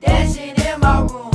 Dancing in my room.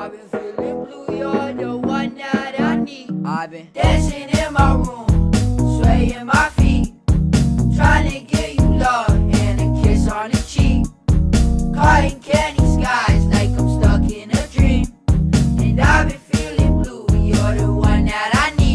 i've been feeling blue, one I need. I've been dancing in my room, swaying my feet. Trying to get you love and a kiss on your cheek. Candy skies like I'm stuck in a dream. And I've been feeling blue, you're the one that I need.